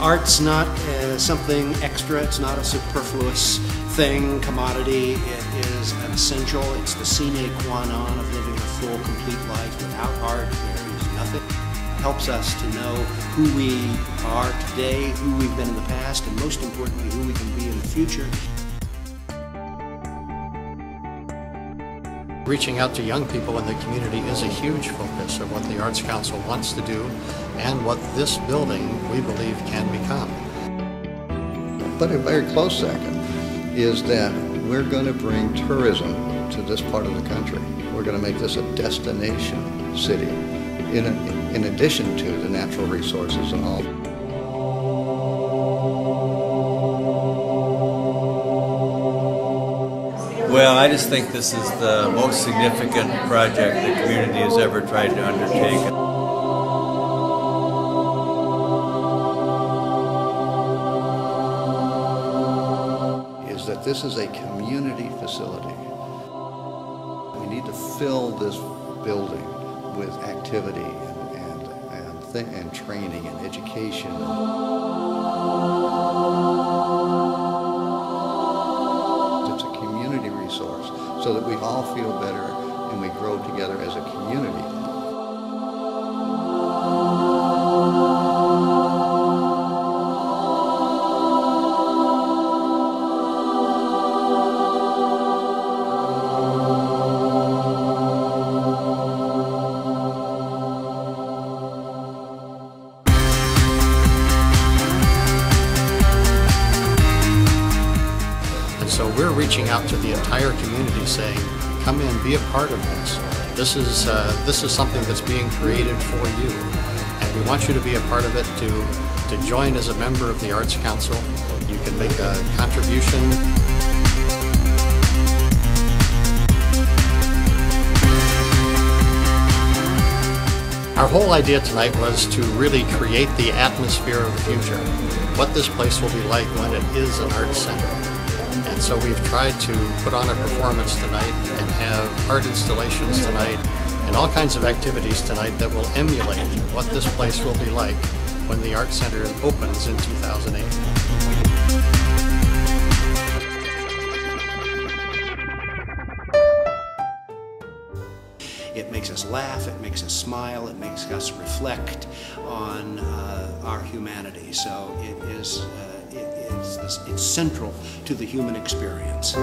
Art's not uh, something extra, it's not a superfluous thing, commodity. It is an essential, it's the sine qua non of living a full, complete life. Without art, there is nothing. It helps us to know who we are today, who we've been in the past, and most importantly, who we can be in the future. Reaching out to young people in the community is a huge focus of what the Arts Council wants to do and what this building, we believe, can become. But a very close second is that we're going to bring tourism to this part of the country. We're going to make this a destination city in, a, in addition to the natural resources and all. Well, I just think this is the most significant project the community has ever tried to undertake. Is that this is a community facility. We need to fill this building with activity and, and, and, and training and education. So that we all feel better and we grow together as a community. We're reaching out to the entire community saying, come in, be a part of this. This is, uh, this is something that's being created for you. And we want you to be a part of it, to, to join as a member of the Arts Council. You can make a contribution. Our whole idea tonight was to really create the atmosphere of the future, what this place will be like when it is an arts center. And so we've tried to put on a performance tonight and have art installations tonight and all kinds of activities tonight that will emulate what this place will be like when the Art Center opens in 2008. It makes us laugh, it makes us smile, it makes us reflect on uh, our humanity. So it is uh, it's, central to the human experience.